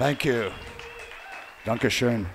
Thank you. Dankeschön.